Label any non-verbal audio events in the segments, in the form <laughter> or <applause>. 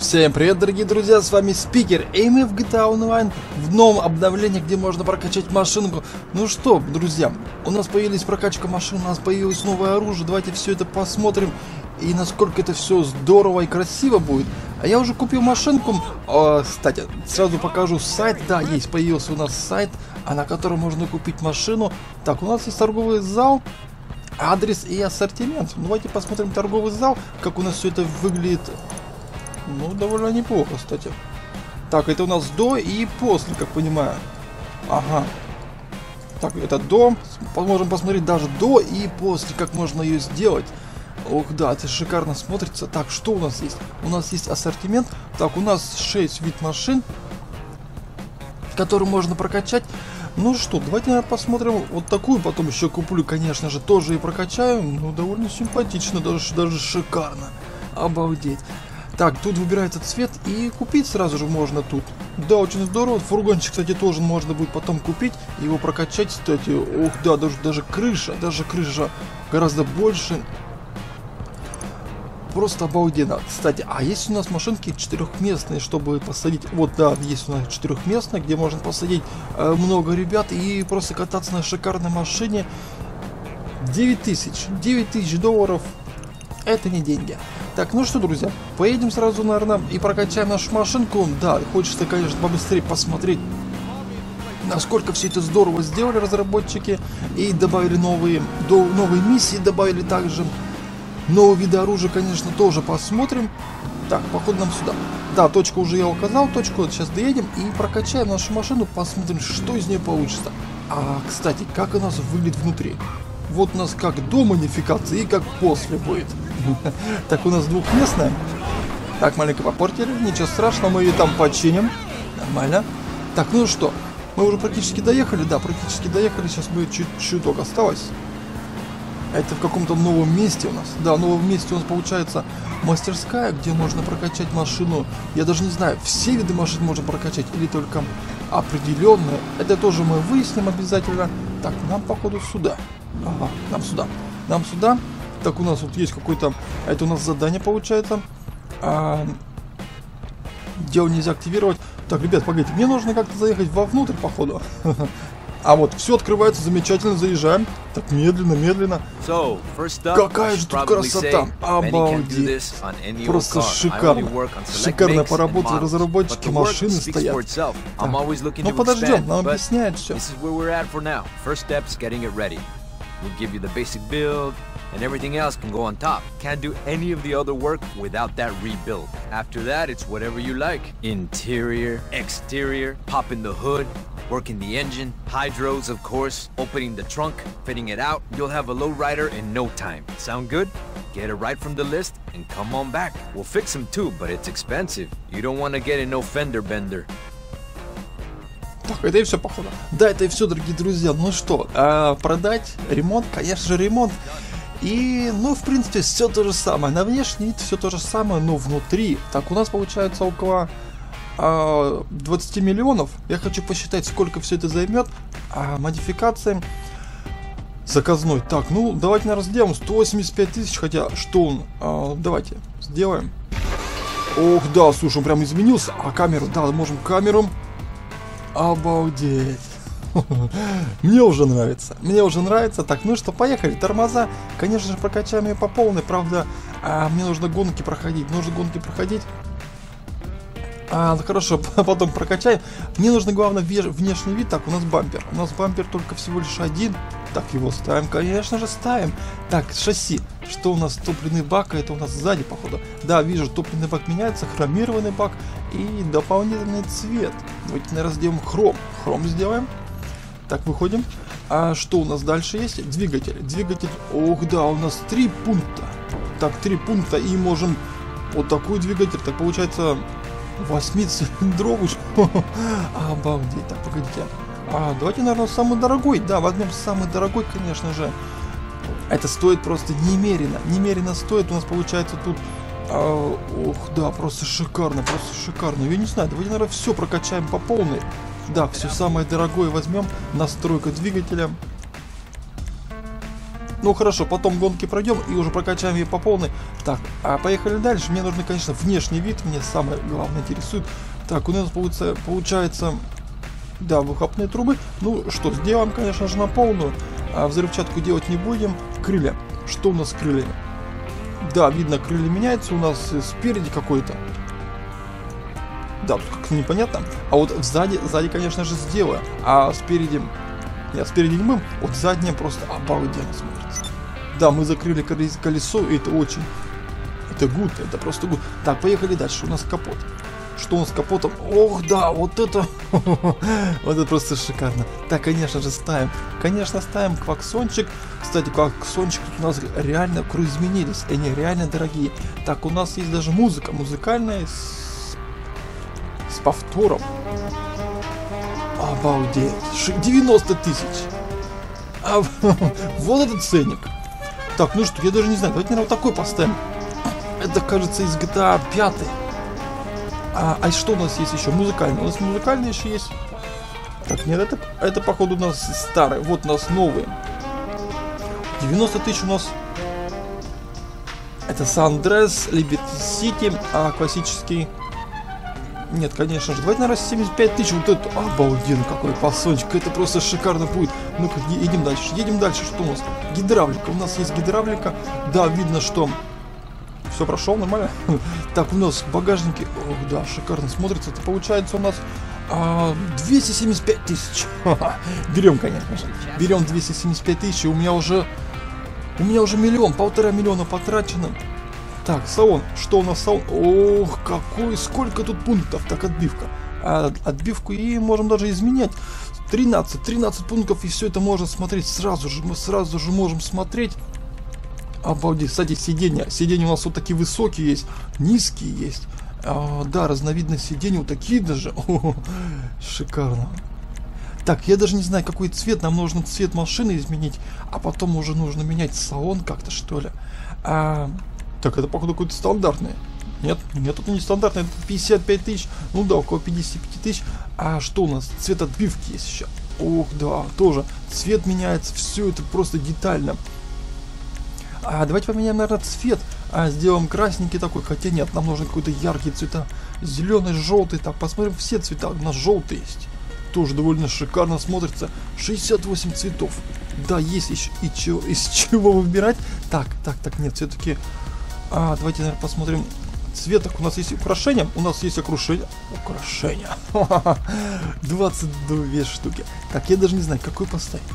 Всем привет, дорогие друзья, с вами Спикер, и мы в GTA Online в новом обновлении, где можно прокачать машинку. Ну что, друзья, у нас появилась прокачка машин, у нас появилось новое оружие, давайте все это посмотрим, и насколько это все здорово и красиво будет. А я уже купил машинку, а, кстати, сразу покажу сайт, да, есть, появился у нас сайт, а на котором можно купить машину. Так, у нас есть торговый зал, адрес и ассортимент. Ну, давайте посмотрим торговый зал, как у нас все это выглядит ну, довольно неплохо, кстати. Так, это у нас до и после, как понимаю. Ага. Так, это до. Можем посмотреть даже до и после, как можно ее сделать. Ох, да, это шикарно смотрится. Так, что у нас есть? У нас есть ассортимент. Так, у нас 6 вид машин, которые можно прокачать. Ну что, давайте посмотрим вот такую, потом еще куплю, конечно же, тоже и прокачаю. Ну, довольно симпатично, даже, даже шикарно. Обалдеть. Так, тут выбирается цвет и купить сразу же можно тут. Да, очень здорово. Фургончик, кстати, тоже можно будет потом купить. Его прокачать, кстати. Ух, да, даже, даже крыша, даже крыша гораздо больше. Просто обалденно. Кстати, а есть у нас машинки четырехместные, чтобы посадить... Вот, да, есть у нас четырехместные, где можно посадить э, много ребят и просто кататься на шикарной машине. 9 тысяч. 9 тысяч долларов. Это не деньги. Так, ну что, друзья, поедем сразу, наверное, и прокачаем нашу машинку. Да, хочется, конечно, побыстрее посмотреть, насколько все это здорово сделали разработчики. И добавили новые, до, новые миссии, добавили также новые виды оружия, конечно, тоже посмотрим. Так, походу нам сюда. Да, точку уже я указал, точку, сейчас доедем и прокачаем нашу машину, посмотрим, что из нее получится. А, кстати, как у нас выглядит внутри. Вот у нас как до модификации как после будет. <laughs> Так, у нас двухместная. Так, маленько попортили. Ничего страшного, мы ее там починим. Нормально. Так, ну что, мы уже практически доехали. Да, практически доехали. Сейчас будет чуть-чуток осталось. Это в каком-то новом месте у нас. Да, в новом месте у нас получается мастерская, где можно прокачать машину. Я даже не знаю, все виды машин можно прокачать или только определенные. Это тоже мы выясним обязательно. Так, нам походу сюда. Ага, нам сюда. Нам сюда. Так, у нас вот есть какой-то... Это у нас задание получается. А... Дело нельзя активировать. Так, ребят, погодите, мне нужно как-то заехать вовнутрь, походу. <laughs> А вот, все открывается, замечательно, заезжаем. Так, медленно, медленно. So, Какая же тут красота! Обалдеть! Просто шикарно. Шикарно поработали разработчики, машины стоят. Так. Ну подождем, нам объясняют все. We'll give you the basic build, and everything else can go on top. Can't do any of the other work without that rebuild. After that, it's whatever you like. Interior, exterior, popping the hood, working the engine, hydros of course, opening the trunk, fitting it out. You'll have a lowrider in no time. Sound good? Get it right from the list and come on back. We'll fix them too, but it's expensive. You don't want to get in no fender bender. Так, это и все, походу. Да, это и все, дорогие друзья. Ну что, э, продать, ремонт, конечно же, ремонт. И, ну, в принципе, все то же самое. На внешний вид все то же самое, но внутри. Так, у нас получается около э, 20 миллионов. Я хочу посчитать, сколько все это займет. А, модификации заказной. Так, ну, давайте, наверное, сделаем 185 тысяч, хотя, что он... Э, давайте, сделаем. Ох, да, слушай, он прям изменился. А камеру, да, можем камеру Обалдеть. <laughs> Мне уже нравится. Мне уже нравится. Так, ну что, поехали. Тормоза. Конечно же, прокачаем ее по полной. Правда, а, мне нужно гонки проходить. Нужно гонки проходить. А, ну хорошо, <laughs> потом прокачаем. Мне нужно, главное, внешний вид. Так, у нас бампер. У нас бампер только всего лишь один. Так, его ставим, конечно же, ставим. Так, шасси. Что у нас? Топливный бак, это у нас сзади, походу. Да, вижу, топливный бак меняется, хромированный бак и дополнительный цвет. Давайте, наверное, сделаем хром. Хром сделаем. Так, выходим. А что у нас дальше есть? Двигатель. Двигатель. Ох, да, у нас три пункта. Так, три пункта и можем вот такой двигатель. Так, получается, восьмицилиндровый. <laughs> Обалдеть. Так, погодите. А, давайте, наверное, самый дорогой. Да, возьмем самый дорогой, конечно же. Это стоит просто немерено. Немерено стоит. У нас получается тут... А, ох, да, просто шикарно, просто шикарно. Я не знаю, давайте, наверное, все прокачаем по полной. Да, все самое дорогое возьмем. Настройка двигателя. Ну хорошо, потом гонки пройдем и уже прокачаем ее по полной. Так, а поехали дальше. Мне нужно, конечно, внешний вид, мне самое главное интересует. Так, у нас получается, получается да, выхлопные трубы. Ну что, сделаем, конечно же, на полную. А взрывчатку делать не будем. Крылья. Что у нас с крыльями? Да, видно, крылья меняются у нас спереди какой-то. Да, тут как-то непонятно. А вот сзади, сзади, конечно же, сделаю. А спереди... Нет, спереди не будем. Вот заднее просто обалденно смотрится. Да, мы закрыли колесо, и это очень... Это гуд, это просто гуд. Так, поехали дальше. У нас капот. Что нас с капотом? Ох, да, вот это... <laughs> вот это просто шикарно. Так, конечно же, ставим. Конечно, ставим кваксончик. Кстати, кваксончик тут у нас реально изменились. Они реально дорогие. Так, у нас есть даже музыка. Музыкальная с, с повтором. Обалдеть. 90 тысяч. А, <laughs> вот этот ценник. Так, ну что, я даже не знаю. Давайте, наверное, вот такой поставим. Это, кажется, из GTA 5. А, а что у нас есть еще? Музыкальный. У нас музыкальный еще есть. Так, нет, это, это походу у нас старый. Вот у нас новые. 90 тысяч у нас. Это Сан-Андрес, Liberty City, а классический... Нет, конечно же. Давайте, наверное, 75 тысяч. Вот это обалденно какой пасончик. Это просто шикарно будет. Ну-ка, едем дальше. Едем дальше. Что у нас? Гидравлика. У нас есть гидравлика. Да, видно, что все прошел, нормально? <laughs> Так, у нас багажники. Ох, да, шикарно смотрится. Это получается у нас а, 275 тысяч. <laughs> Берем, конечно же. Берем 275 тысяч, и у меня уже... У меня уже миллион, полтора миллиона потрачено. Так, салон. Что у нас салон? Ох, какой, сколько тут пунктов. Так, отбивка. А, отбивку и можем даже изменять. 13, 13 пунктов, и все это можно смотреть сразу же. Мы сразу же можем смотреть Обалдеть, кстати, сиденья. Сиденья у нас вот такие высокие есть, низкие есть. А, да, разновидность сидений вот такие даже. <laughs> О, шикарно. Так, я даже не знаю, какой цвет. Нам нужно цвет машины изменить, а потом уже нужно менять салон как-то, что ли. А, так, это, походу, какой-то стандартный. Нет, нет, это не стандартный, это 55 тысяч. Ну да, около 55 тысяч. А что у нас? Цвет отбивки есть еще. Ох, да, тоже. Цвет меняется, все это просто детально. А давайте поменяем, наверное, цвет. А, сделаем красненький такой. Хотя нет, нам нужен какой-то яркий цвета. Зеленый, желтый. Так, посмотрим все цвета. У нас желтый есть. Тоже довольно шикарно смотрится. 68 цветов. Да, есть еще и чего, <laughs> из чего выбирать. Так, так, так, нет, все-таки... А, давайте, наверное, посмотрим цветок. У нас есть украшения. У нас есть окружение. Украшения. <laughs> 22 штуки. Так, я даже не знаю, какой поставить.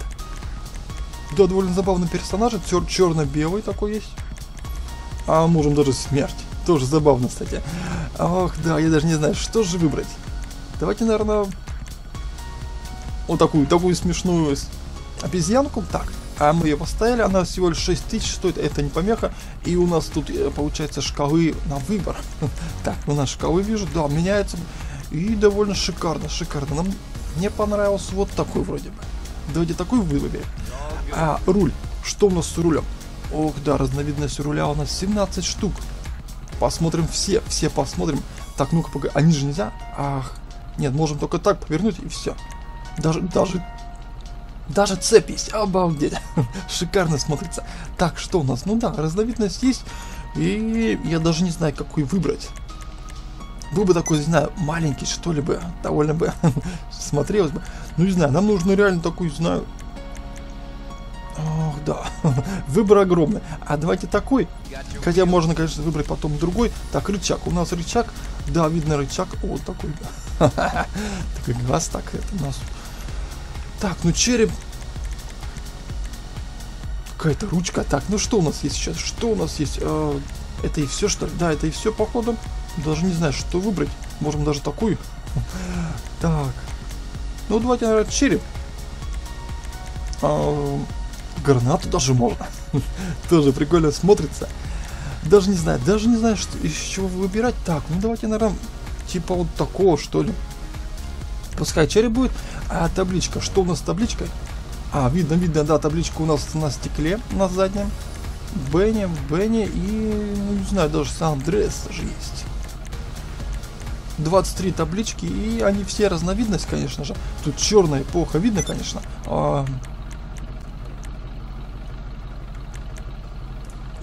Да, довольно забавный персонаж, чер черно-белый такой есть. А можем даже смерть. Тоже забавно, кстати. Ох, да, я даже не знаю, что же выбрать. Давайте, наверное, вот такую, такую смешную обезьянку. Так, а мы ее поставили, она всего лишь 6 тысяч стоит, это не помеха. И у нас тут, э, получается, шкалы на выбор. <laughs> Так, ну на шкалы вижу, да, меняется. И довольно шикарно, шикарно. Нам, мне понравился вот такой вроде бы. Давайте такой выберем. А, руль. Что у нас с рулем? Ох, да, разновидность руля у нас 17 штук. Посмотрим все, все посмотрим. Так, ну-ка, погоди, они же нельзя? Ах, нет, можем только так повернуть и все. Даже, даже, даже цепь есть, обалдеть. <laughs> Шикарно смотрится. Так, что у нас? Ну да, разновидность есть. И я даже не знаю, какой выбрать. Был бы такой, не знаю, маленький, что ли бы, довольно бы <laughs> смотрелось бы. Ну, не знаю, нам нужно реально такой, знаю, да. <laughs> Выбор огромный. А давайте такой. Хотя можно, конечно, выбрать потом другой. Так, рычаг. У нас рычаг. Да, видно рычаг. Вот такой. <laughs> Такой глаз. Так, это у нас... Так, ну череп. Какая-то ручка. Так, ну что у нас есть сейчас? Что у нас есть? А, это и все, что ли? Да, это и все, походу. Даже не знаю, что выбрать. Можем даже такую. <laughs> Так. Ну, давайте, наверное, череп. Гранату даже можно. <laughs> Тоже прикольно смотрится. Даже не знаю, даже не знаю, что, из чего выбирать. Так, ну давайте, наверное, типа вот такого, что ли. Пускай черри будет. А табличка, что у нас с табличкой? А, видно, видно, да, табличка у нас на стекле, на заднем. Бенни, Бенни и, ну, не знаю, даже сам Дресс же есть. 23 таблички, и они все разновидность, конечно же. Тут черная плохо видно, конечно. А,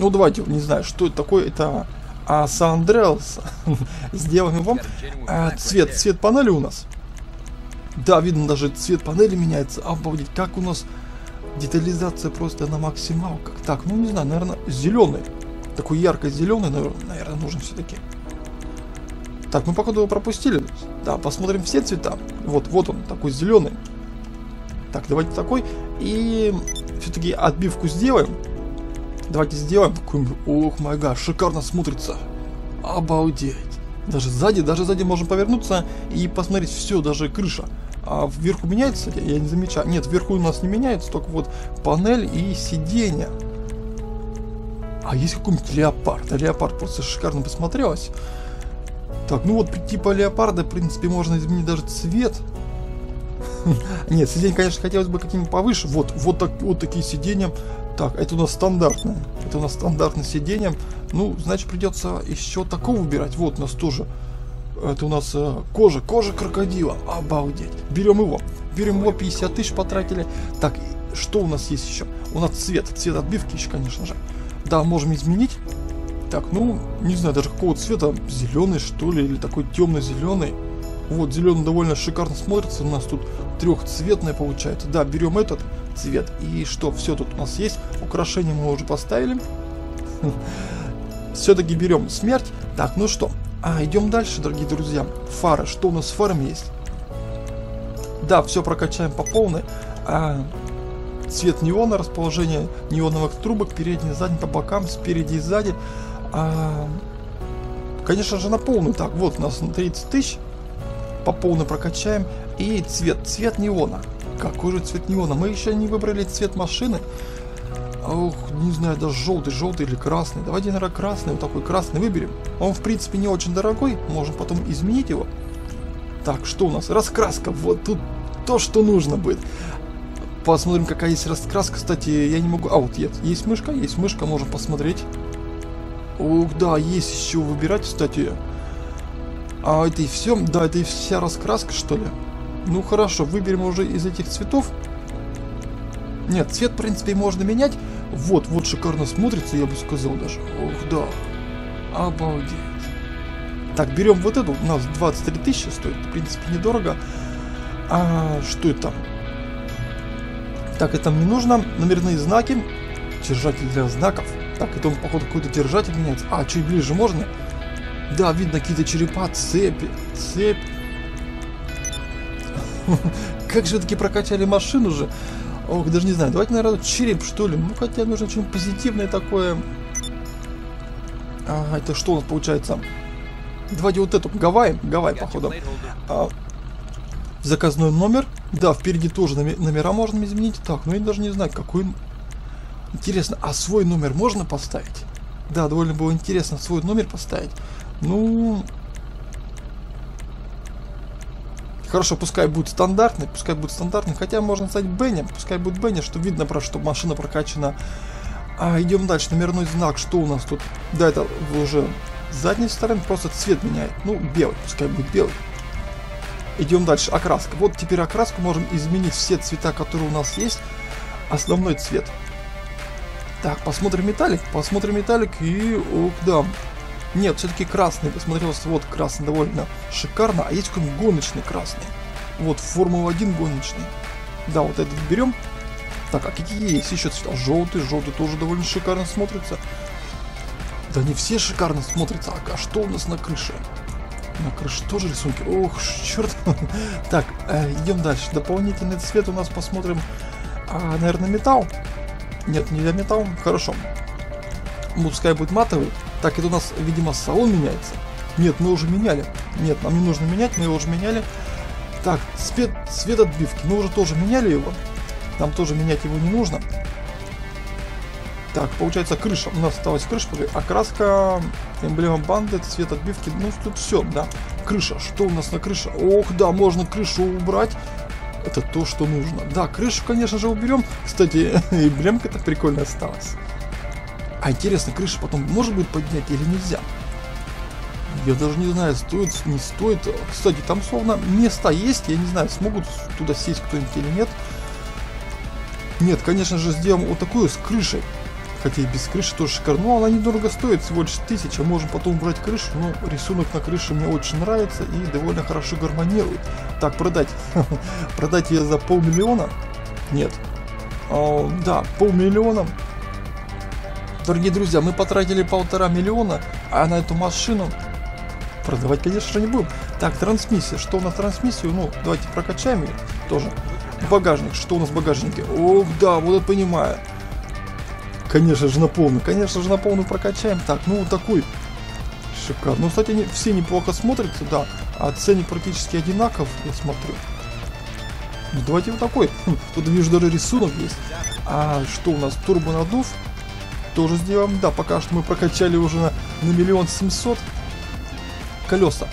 Ну, давайте, не знаю, что это такое. Это а, Сан-Андреас. <laughs> Сделаем его. А, цвет, цвет панели у нас. Да, видно, даже цвет панели меняется. Обалдеть, как у нас детализация просто на максималках. Так, ну не знаю, наверное, зеленый. Такой ярко-зеленый, наверное, наверное, нужен все-таки. Так, мы походу его пропустили. Да, посмотрим все цвета. Вот, вот он, такой зеленый. Так, давайте такой. И все-таки отбивку сделаем. Давайте сделаем какую-нибудь... Ох, май гад, шикарно смотрится. Обалдеть. Даже сзади, даже сзади можем повернуться и посмотреть все, даже крыша. А вверху меняется, я не замечаю. Нет, вверху у нас не меняется, только вот панель и сиденье. А есть какой-нибудь леопард. Леопард просто шикарно посмотрелось. Так, ну вот типа леопарда, в принципе, можно изменить даже цвет. <laughs> Нет, сиденье, конечно, хотелось бы каким-нибудь повыше. Вот, вот, так, вот такие сиденья. Так, это у нас стандартное. Это у нас стандартное сиденье. Ну, значит, придется еще такого выбирать. Вот у нас тоже. Это у нас э, кожа, кожа крокодила. Обалдеть. Берем его. Берем его, 50 тысяч потратили. Так, что у нас есть еще? У нас цвет. Цвет отбивки еще, конечно же. Да, можем изменить. Так, ну, не знаю, даже какого цвета. Зеленый, что ли, или такой темно-зеленый. Вот, зеленый довольно шикарно смотрится. У нас тут трехцветное получается. Да, берем этот цвет. И что, все тут у нас есть. Украшения мы уже поставили. Все-таки берем смерть. Так, ну что, а, идем дальше, дорогие друзья. Фары. Что у нас с фарами есть? Да, все прокачаем по полной. А, цвет неона, расположение неоновых трубок, передний, задний, по бокам, спереди и сзади. А, конечно же на полную. Так, вот у нас 30 тысяч. По полной прокачаем. И цвет, цвет неона. Какой же цвет неона? Мы еще не выбрали цвет машины. Ох, не знаю, даже желтый, желтый или красный. Давайте, наверное, красный, вот такой красный выберем. Он, в принципе, не очень дорогой, можем потом изменить его. Так, что у нас? Раскраска, вот тут то, что нужно будет. Посмотрим, какая есть раскраска. Кстати, я не могу... А, вот есть, есть мышка, есть мышка, можем посмотреть. Ух, да, есть еще выбирать, кстати. А это и все? Да, это и вся раскраска, что ли? Ну хорошо, выберем уже из этих цветов. Нет, цвет, в принципе, можно менять. Вот, вот шикарно смотрится, я бы сказал даже. Ох, да. Обалдеть. Так, берем вот эту. У нас 23 тысячи стоит. В принципе, недорого. А что это? Так, это мне нужно. Номерные знаки. Держатель для знаков. Так, это он, походу, какой-то держатель меняется. А, чуть ближе можно? Да, видно какие-то черепа, цепи, цепь. <laughs> Как же таки прокачали машину же. Ох, даже не знаю. Давайте, наверное, череп, что ли. Ну, хотя нужно что-нибудь позитивное такое. Ага, это что у нас получается? Давайте вот эту. Гавайи. Гавайи, походу. А, заказной номер. Да, впереди тоже номера можно изменить. Так, ну я даже не знаю, какой... Интересно, а свой номер можно поставить? Да, довольно было интересно свой номер поставить. Ну, Хорошо, пускай будет стандартный, пускай будет стандартный, хотя можно стать Бенни, пускай будет Бенни, что видно, про что машина прокачана. А, идем дальше, номерной знак, что у нас тут? Да, это уже с задней стороны, просто цвет меняет, ну, белый, пускай будет белый. Идем дальше, окраска. Вот теперь окраску можем изменить все цвета, которые у нас есть. Основной цвет. Так, посмотрим металлик, посмотрим металлик и, ох, да, нет, все-таки красный. Посмотрелся, вот красный довольно шикарно. А есть какой-нибудь гоночный красный. Вот, Формула-1 гоночный. Да, вот этот берем. Так, а какие есть еще цвета? Желтый, желтый тоже довольно шикарно смотрится. Да не все шикарно смотрятся. А что у нас на крыше? На крыше тоже рисунки. Ох, черт. <laughs> так, э, идем дальше. Дополнительный цвет у нас посмотрим. А, наверное, металл. Нет, не для металл. Хорошо. Пускай будет матовый. Так, это у нас, видимо, салон меняется. Нет, мы уже меняли. Нет, нам не нужно менять, мы его уже меняли. Так, цвет, цвет отбивки. Мы уже тоже меняли его. Нам тоже менять его не нужно. Так, получается крыша. У нас осталась крыша, окраска, эмблема банды, цвет отбивки. Ну, тут все, да. Крыша. Что у нас на крыше? Ох, да, можно крышу убрать. Это то, что нужно. Да, крышу, конечно же, уберем. Кстати, <laughs> эмблемка-то прикольно осталась. А интересно, крыша потом может быть поднять или нельзя? Я даже не знаю, стоит, не стоит. Кстати, там словно места есть, я не знаю, смогут туда сесть кто-нибудь или нет. Нет, конечно же, сделаем вот такую с крышей. хотя и без крыши тоже шикарно. Но она недорого стоит, всего лишь тысяча. Можем потом убрать крышу, но рисунок на крыше мне очень нравится и довольно хорошо гармонирует. Так, продать. <laughs> продать ее за полмиллиона? Нет. О, да, полмиллиона. Дорогие друзья, мы потратили полтора миллиона, а на эту машину продавать, конечно же, не будем. Так, трансмиссия. Что у нас трансмиссию? Ну, давайте прокачаем ее тоже. Багажник. Что у нас в багажнике? Ох, да, вот это понимаю. Конечно же, на полную. Конечно же, на полную прокачаем. Так, ну такой. Шикарно. Ну, кстати, они все неплохо смотрятся, да. А ценник практически одинаков, я смотрю. Ну, давайте вот такой. Хм, тут вижу даже рисунок есть. А что у нас? Турбонадув. Тоже сделаем. Да, пока что мы прокачали уже на, на миллион семьсот. Колеса.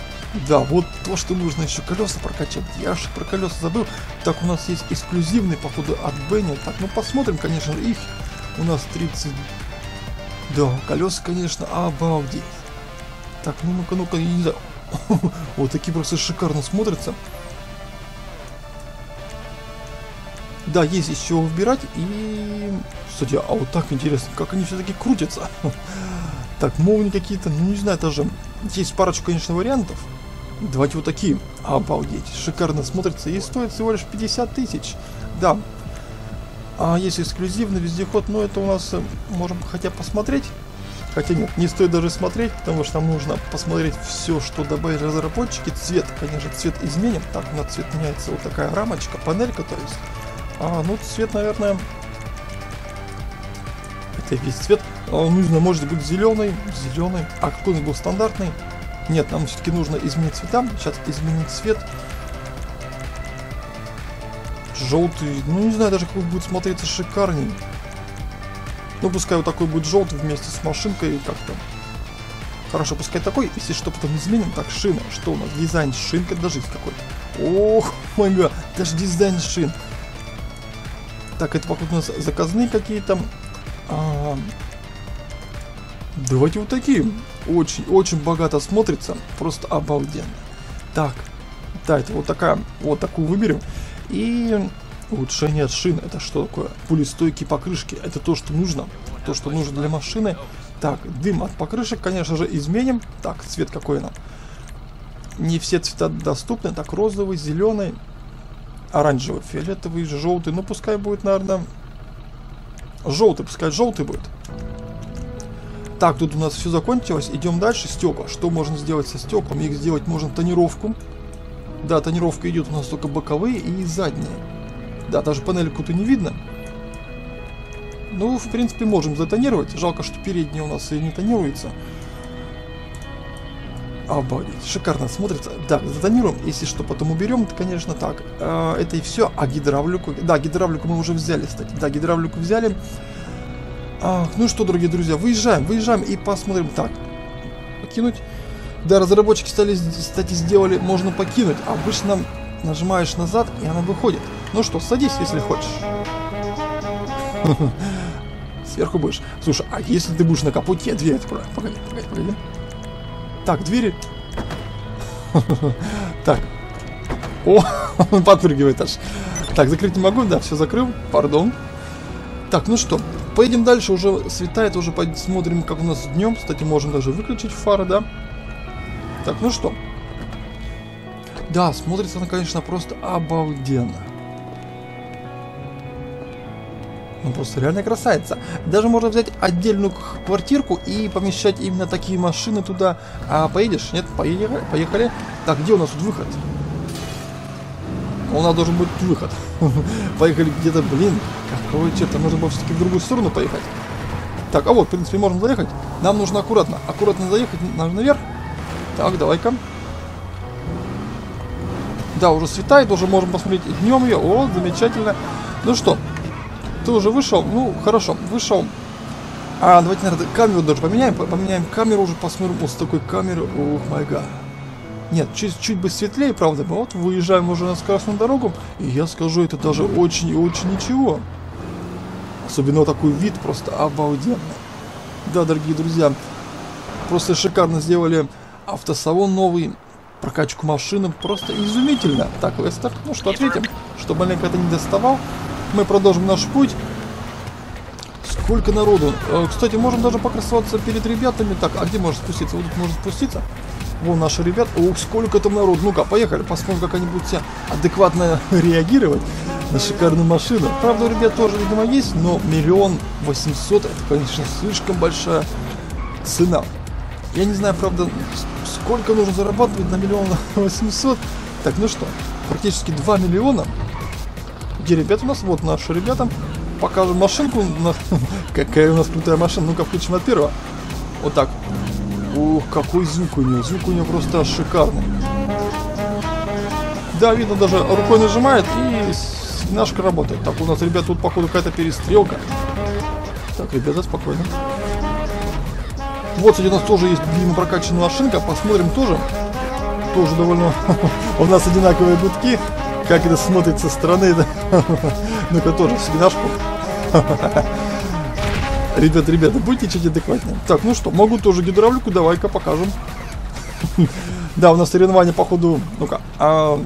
Да, вот то, что нужно еще колеса прокачать. Я же про колеса забыл. Так, у нас есть эксклюзивный, походу, от Бенни. Так, ну посмотрим, конечно, их у нас 30... Да, колеса, конечно, обалдеть. Так, ну ну-ка, ну-ка, я не знаю. <laughs> вот такие просто шикарно смотрятся. Да, есть еще выбирать и... Кстати, а вот так интересно, как они все-таки крутятся. <laughs> так, молнии какие-то, ну не знаю, даже... Есть парочку, конечно, вариантов. Давайте вот такие. Обалдеть, шикарно смотрится и стоит всего лишь 50 тысяч. Да, а есть эксклюзивный вездеход, но это у нас э, можем хотя посмотреть. Хотя нет, не стоит даже смотреть, потому что нам нужно посмотреть все, что добавили разработчики. Цвет, конечно, цвет изменим. Так, у нас цвет меняется вот такая рамочка, панелька, то есть. А, ну, цвет, наверное... Это весь цвет. А, нужно, может быть, зеленый, зеленый. А какой нас был стандартный? Нет, нам все-таки нужно изменить цвета. Сейчас изменить цвет желтый, ну не знаю даже как будет смотреться шикарней. Ну пускай вот такой будет желтый вместе с машинкой как-то. Хорошо, пускай такой, если что потом изменим. Так, шина, что у нас? Дизайн шинка, даже есть какой-то. Ох, мой гад, даже дизайн шин. Так, это у нас заказные какие-то. А, давайте вот такие. Очень, очень богато смотрится. Просто обалденно. Так, да, это вот такая, вот такую выберем. И улучшение шин. Это что такое? Пулестойкие покрышки. Это то, что нужно. То, что нужно для машины. Так, дым от покрышек, конечно же, изменим. Так, цвет какой нам? Не все цвета доступны. Так, розовый, зеленый, оранжевый, фиолетовый, желтый. Ну, пускай будет, наверное, желтый. Пускай желтый будет. Так, тут у нас все закончилось. Идем дальше. Стекла. Что можно сделать со стеклом? Их сделать можно тонировку. Да, тонировка идет у нас только боковые и задние. Да, даже панельку-то не видно. Ну, в принципе, можем затонировать. Жалко, что передняя у нас и не тонируется. Обалдеть, шикарно смотрится. Да, затонируем, если что, потом уберем, то, конечно, так. Э, это и все. А гидравлику... Да, гидравлику мы уже взяли, кстати. Да, гидравлику взяли. Ах, ну что, дорогие друзья, выезжаем, выезжаем и посмотрим. Так, покинуть. Да, разработчики, стали, кстати, сделали, можно покинуть. Обычно нажимаешь назад, и она выходит. Ну что, садись, если хочешь. <laughs> Сверху будешь. Слушай, а если ты будешь на капоте, я дверь открою. Погоди, погоди, погоди. Так, двери. <laughs> Так. О, <laughs> он подпрыгивает аж. Так, закрыть не могу, да, все закрыл, пардон. Так, ну что, поедем дальше, уже светает, уже посмотрим, как у нас днем. Кстати, можем даже выключить фары, да. Так, ну что. Да, смотрится она, конечно, просто обалденно. Ну, просто реально красавица. Даже можно взять отдельную квартирку и помещать именно такие машины туда. А поедешь? Нет? Поехали? Поехали. Так, где у нас тут выход? У нас должен быть выход. <laughs> Поехали где-то, блин, какого черта, нужно было все-таки в другую сторону поехать. Так, а вот, в принципе, можем заехать. Нам нужно аккуратно, аккуратно заехать наверх. Так, давай-ка. Да, уже светает, уже можем посмотреть днем ее. О, замечательно. Ну что, ты уже вышел? Ну, хорошо, вышел. А, давайте, наверное, камеру даже поменяем. Поменяем камеру уже, посмотрим вот с такой камеры. Ох, май гад. Нет, чуть, чуть бы светлее, правда. Вот выезжаем уже на скоростную дорогу. И я скажу, это даже очень и очень ничего. Особенно такой вид просто обалденный. Да, дорогие друзья, просто шикарно сделали автосалон новый, прокачку машины, просто изумительно. Так, Лестер, ну что, ответим, что маленько это не доставал. Мы продолжим наш путь. сколько народу. Э, кстати, можем даже покрасоваться перед ребятами. Так, а где можно спуститься? Вот тут можно спуститься. Вон наши ребят. Ух, сколько там народу. Ну-ка, поехали, посмотрим, как они будут себя адекватно <laughs> реагировать на шикарную машину. Правда, у ребят тоже, видимо, есть, но миллион восемьсот, это, конечно, слишком большая цена. Я не знаю, правда, сколько нужно зарабатывать на миллион <laughs> восемьсот. Так, ну что, практически 2 миллиона. Где ребята у нас? Вот наши ребята. Покажем машинку. <laughs> Какая у нас крутая машина. Ну-ка, включим от первого. Вот так. Ух, какой звук у нее. Звук у нее просто шикарный. Да, видно, даже рукой нажимает и сигнашка работает. Так, у нас, ребят, тут, походу, какая-то перестрелка. Так, ребята, спокойно. Вот, кстати, у нас тоже есть, видимо, прокачанная машинка. Посмотрим тоже. Тоже довольно... <laughs> у нас одинаковые гудки. Как это смотрится со стороны? Ну-ка, <laughs> тоже сигнашку. <laughs> Ребята, ребята, будьте чуть адекватнее. Так, ну что, могу тоже гидравлику, давай-ка покажем. <laughs> Да, у нас соревнования, походу, ну-ка. А...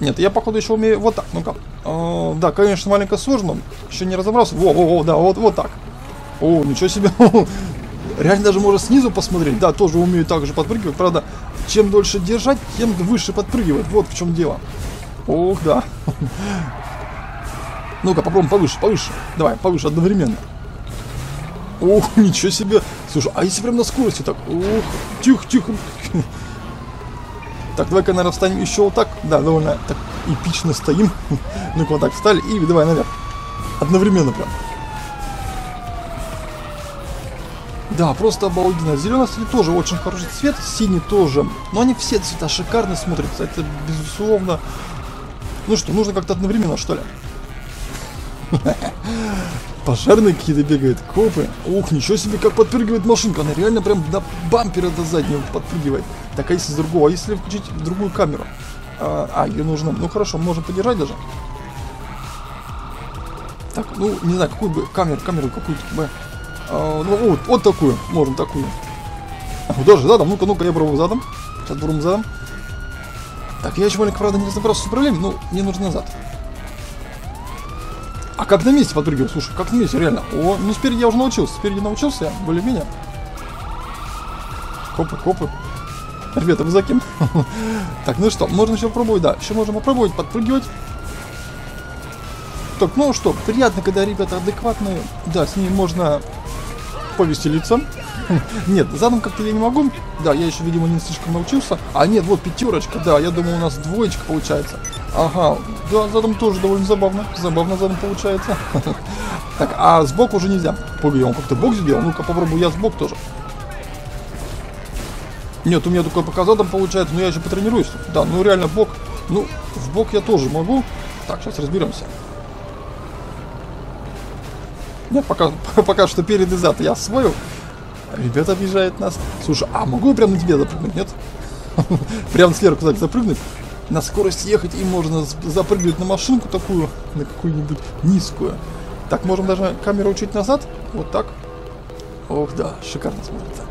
Нет, я, походу, еще умею вот так, ну-ка. А, да, конечно, маленько сложно, еще не разобрался. Во, во, во, да, вот, вот так. О, ничего себе. Реально даже можно снизу посмотреть. Да, тоже умею так же подпрыгивать. Правда, чем дольше держать, тем выше подпрыгивать. Вот в чем дело. Ох, да. Ну-ка, попробуем повыше, повыше. Давай, повыше одновременно. Ох, <laughs> ничего себе. Слушай, а если прям на скорости так? Ох, тихо, тихо. Так, давай-ка, наверное, встанем еще вот так. Да, довольно так эпично стоим. Ну-ка, вот так встали и давай наверх. Одновременно прям. Да, просто обалденно. Зеленый, кстати, тоже очень хороший цвет, синий тоже. Но они все цвета шикарно смотрятся. Это, безусловно... Ну что, нужно как-то одновременно, что ли? <laughs> Пожарные какие-то бегают, копы. Ух, ничего себе, как подпрыгивает машинка. Она реально прям до бампера до заднего подпрыгивает. Так, а если с другого? А если включить другую камеру? А, а ее нужно... Ну хорошо, можем подержать даже. Так, ну, не знаю, какую бы камеру, камеру какую-то бы... А, ну, вот, вот такую, можем такую. Даже задом, ну-ка, ну-ка, я пробую задом. Сейчас пробуем задом. Так, я еще маленько, правда, не разобрался с управлением, но мне нужно назад. А как на месте подпрыгивать? Слушай, как на месте, реально. О, ну спереди я уже научился, спереди научился, более-менее. Копы, копы. Ребята, вы за кем? <laughs> так, ну что, можно еще попробовать, да. Еще можно попробовать подпрыгивать. Так, ну что, приятно, когда ребята адекватные. Да, с ними можно повеселиться. <laughs> Нет, задом как-то я не могу. Да, я еще, видимо, не слишком научился. А нет, вот пятерочка, да, я думаю, у нас двоечка получается. Ага, да, задом тоже довольно забавно. Забавно задом получается. <laughs> Так, а сбоку уже нельзя. Погоди, он как-то бок сделал. Ну-ка попробую я сбок тоже. Нет, у меня только пока задом получается, но я еще потренируюсь. Да, ну реально бок. Ну, в бок я тоже могу. Так, сейчас разберемся. Нет, пока, <laughs> пока что перед и зад я освоил. Ребята обижают нас. Слушай, а могу я прямо на тебя запрыгнуть, нет? <laughs> Прям сверху так запрыгнуть. На скорость ехать и можно запрыгнуть на машинку такую, на какую-нибудь низкую. Так, можем даже камеру чуть назад. Вот так. Ох, да, шикарно смотрится.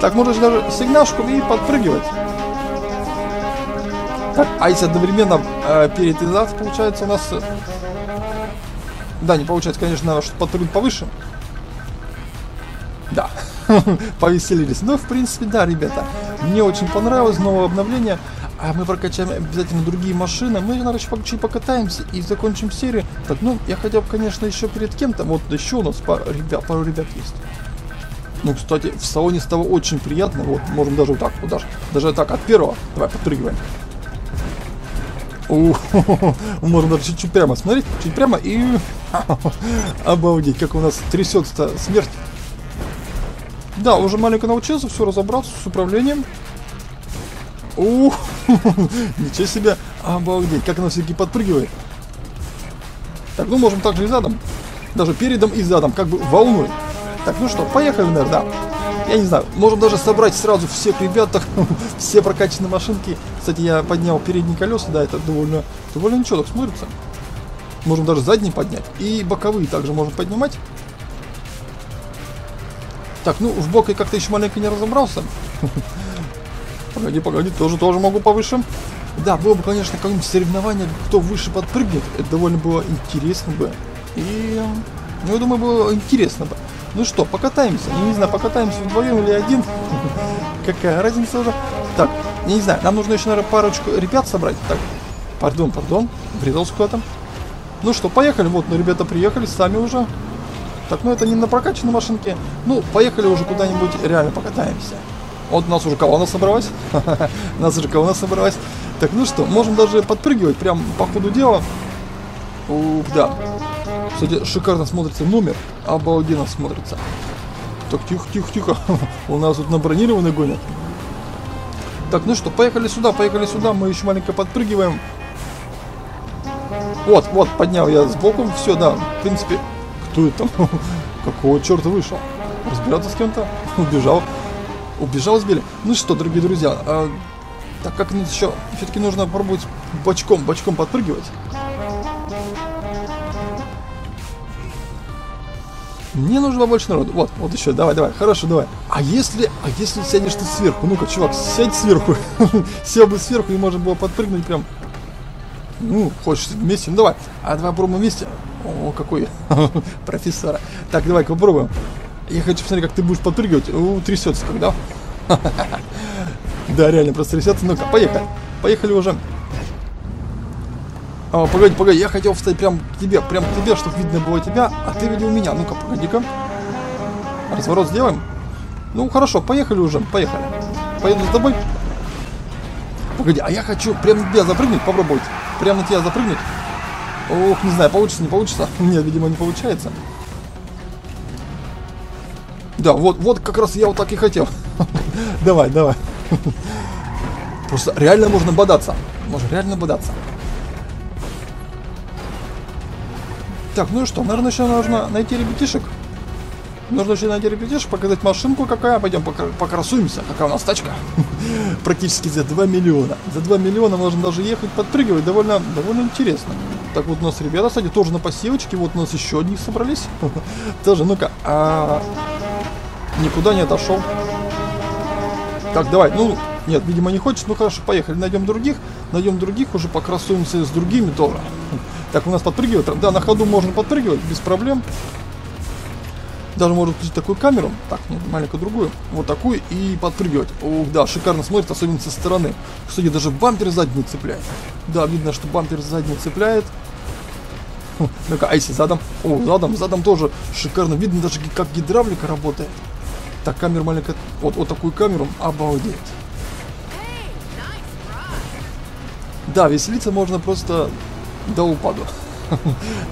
Так, же даже сигнашку и подпрыгивать. Так, а если одновременно э, перед и назад, получается у нас э, да, не получается, конечно, что подпрыгнуть повыше. Да, <laughs> повеселились. Но, в принципе, да, ребята. Мне очень понравилось новое обновление. А мы прокачаем обязательно другие машины. Мы, наверное, еще чуть покатаемся и закончим серию. Так, ну, я хотел бы, конечно, еще перед кем-то. Вот еще у нас пару ребят, пару ребят есть. Ну, кстати, в салоне стало очень приятно. Вот, можем даже вот так, вот даже, даже так, от первого. Давай, подпрыгиваем. <laughs> Можно даже чуть-чуть прямо смотреть, чуть прямо и... <laughs> Обалдеть, как у нас трясется смерть. Да, уже маленько научился, все разобраться с управлением. Ух, <laughs> ничего себе, обалдеть, как она все-таки подпрыгивает. Так, ну можем также и задом. Даже передом и задом, как бы волной. Так, ну что, поехали, наверное, да я не знаю, можем даже собрать сразу всех ребят, <laughs> все прокачанные машинки. Кстати, я поднял передние колеса, да, это довольно, довольно ничего так смотрится. Можем даже задние поднять. И боковые также можем поднимать. Так, ну, в бок я как-то еще маленько не разобрался. <laughs> Погоди, погоди, тоже, тоже могу повыше. Да, было бы, конечно, какое-нибудь соревнование, кто выше подпрыгнет. Это довольно было интересно бы. И Ну, я думаю, было интересно бы. Ну что, покатаемся. Я не знаю, покатаемся вдвоем или один. <laughs> Какая разница уже. Так, я не знаю, нам нужно еще, наверное, парочку ребят собрать. Так, пардон, пардон, врезался куда-то. Ну что, поехали. Вот, ну, ребята приехали сами уже. Так, ну это не на прокачанной машинке. Ну, поехали уже куда-нибудь, реально покатаемся. Вот у нас уже колонна собралась. <laughs> у нас уже колонна собралась. Так, ну что, можем даже подпрыгивать прям по ходу дела. Ух, да. Кстати, шикарно смотрится номер. Обалденно смотрится. Так, тихо, тихо, тихо. <laughs> у нас тут на бронированный гонят. Так, ну что, поехали сюда, поехали сюда. Мы еще маленько подпрыгиваем. Вот, вот, поднял я сбоку. Все, да, в принципе, кто это? <laughs> Какого черта вышел? Разбираться с кем-то? <laughs> Убежал. Убежал сбили. Ну что, дорогие друзья, а, так как еще все-таки нужно попробовать бочком, бочком подпрыгивать. Мне нужно больше народу. Вот, вот еще, давай, давай, хорошо, давай. А если, а если сядешь ты сверху? Ну-ка, чувак, сядь сверху. <laughs> Сел бы сверху и можно было подпрыгнуть прям. Ну, хочешь вместе? Ну давай. А давай попробуем вместе. О, какой <laughs> профессора. Так, давай попробуем. Я хочу посмотреть, как ты будешь подпрыгивать. У, трясется когда. <laughs> Да, реально просто трясется. Ну-ка, поехали. Поехали уже. О, погоди, погоди, я хотел встать прям к тебе, прям к тебе, чтобы видно было тебя, а ты видел меня. Ну-ка, погоди-ка. Разворот сделаем. Ну, хорошо, поехали уже, поехали. Поеду с тобой. Погоди, а я хочу прямо на тебя запрыгнуть, попробовать. Прямо на тебя запрыгнуть. Ох, не знаю, получится, не получится. <laughs> Нет, видимо, не получается. Да, вот, вот как раз я вот так и хотел. <laughs> давай, давай. <laughs> Просто реально можно бодаться. Можно реально бодаться. Так, ну и что, наверное, еще нужно найти ребятишек. Нужно еще найти ребятишек, показать машинку какая. Пойдем покрасуемся. Какая у нас тачка. <laughs> Практически за 2 миллиона. За 2 миллиона можно даже ехать, подпрыгивать. Довольно, довольно интересно. Так, вот у нас ребята, кстати, тоже на посевочке. Вот у нас еще одни собрались. <laughs> Тоже, ну-ка. А... Никуда не отошел. Так, давай, ну, нет, видимо, не хочет. Ну, хорошо, поехали. Найдем других. Найдем других, уже покрасуемся с другими тоже. Так, у нас подпрыгивает. Да, на ходу можно подпрыгивать, без проблем. Даже можно включить такую камеру. Так, нет, маленькую другую. Вот такую и подпрыгивать. Ух, да, шикарно смотрит, особенно со стороны. Кстати, даже бампер задний цепляет. Да, видно, что бампер задний цепляет. Ну-ка, а если задом? О, задом, задом тоже шикарно. Видно даже, как гидравлика работает. Так, камера маленькая. Вот, вот такую камеру. Обалдеть. Да, веселиться можно просто до упаду. <laughs>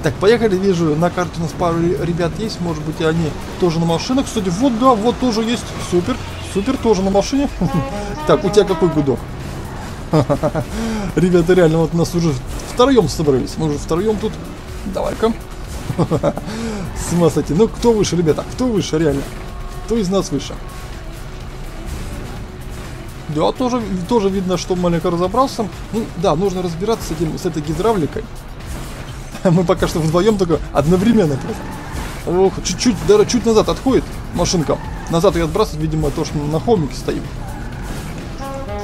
Так, поехали, вижу, на карте у нас пару ребят есть, может быть, они тоже на машинах. Кстати, вот, да, вот тоже есть. Супер, супер, тоже на машине. <laughs> Так, у тебя какой гудок? <laughs> Ребята, реально, вот нас уже втроем собрались. Мы уже втроем тут. Давай-ка. С ума сойти. Ну, кто выше, ребята? Кто выше, реально? Кто из нас выше? Да, тоже, тоже видно, что маленько разобрался. Ну, да, нужно разбираться с, этим, с этой гидравликой. <laughs> Мы пока что вдвоем только одновременно. Ох, чуть-чуть, даже чуть назад отходит машинка. Назад ее отбрасывает, видимо, то, что на холмике стоим.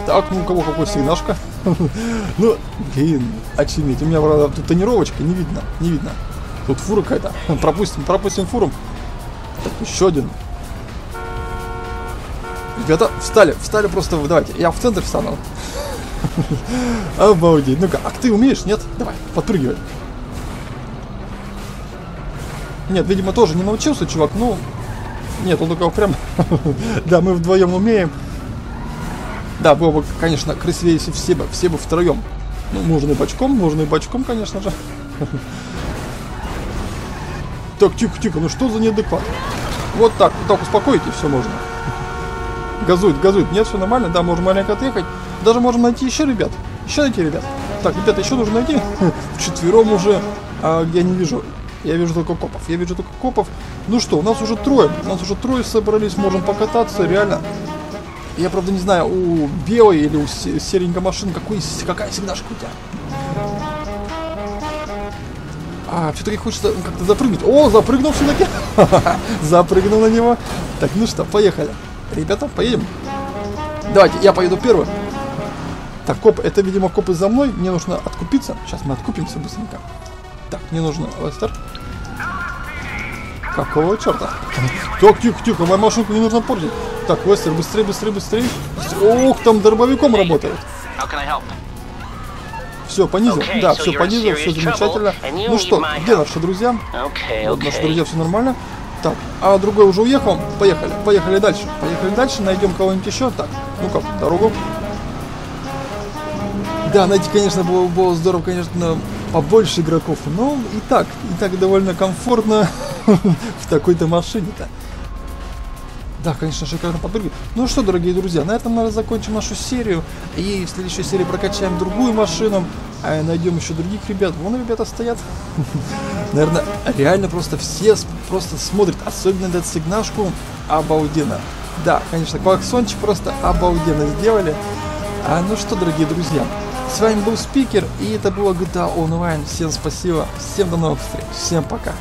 Так, ну у кого какой сигнашка? <laughs> ну, блин, очевидно. У меня, правда, тут тонировочка, не видно, не видно. Тут фура какая-то. пропустим, пропустим. Так, еще один. Ребята, встали, встали просто, давайте, я в центр встану. Обалдеть. Ну-ка, а ты умеешь, нет? Давай, подпрыгивай. Нет, видимо, тоже не научился, чувак, ну... Нет, он только прям... <laughs> да, мы вдвоем умеем. Да, было бы, конечно, красивее, если все бы, все бы втроем. Ну, можно и бочком, можно и бочком, конечно же. так, тихо, тихо, ну что за неадекват? Вот так, вот так успокоить все можно. Газует, газует. Нет, все нормально. Да, можем маленько отъехать. Даже можем найти еще ребят. Еще найти ребят. Так, ребята, еще нужно найти. <laughs> Вчетвером уже. А, я не вижу. Я вижу только копов. Я вижу только копов. Ну что, у нас уже трое. У нас уже трое собрались. Можем покататься. Реально. Я, правда, не знаю, у белой или у серенькой машины какой, какая сигнашка у тебя. А, все-таки хочется как-то запрыгнуть. О, запрыгнул все-таки. <laughs> Запрыгнул на него. Так, ну что, поехали. Ребята, поедем. Давайте, я поеду первым. Так, коп, это, видимо, копы за мной. Мне нужно откупиться. Сейчас мы откупимся быстренько. Так, мне нужно Лестер. Какого черта? Так, тихо, тихо, мою машинку не нужно портить. Так, Вестер, быстрее, быстрее, быстрее. Ох, там дробовиком работает. Все, понизил. Okay, Да, so все понизил, все замечательно. Ну что, где наши друзья? Okay, Вот наши okay. друзья, все нормально. Так, а другой уже уехал. Поехали, поехали дальше. Поехали дальше, найдем кого-нибудь еще. Так, ну-ка, дорогу. Да, найти, конечно, было, было здорово, конечно, побольше игроков. Но и так, и так довольно комфортно <laughs> в такой-то машине-то. Да, конечно, шикарно подруги. Ну что, дорогие друзья, на этом мы закончим нашу серию. И в следующей серии прокачаем другую машину. А найдем еще других ребят. Вон ребята стоят. <laughs> Наверное, реально просто все просто смотрят. Особенно этот сигнашку обалденно. Да, конечно, клаксончик просто обалденно сделали. А, ну что, дорогие друзья, с вами был Спикер, и это было GTA Online. Всем спасибо, всем до новых встреч, всем пока.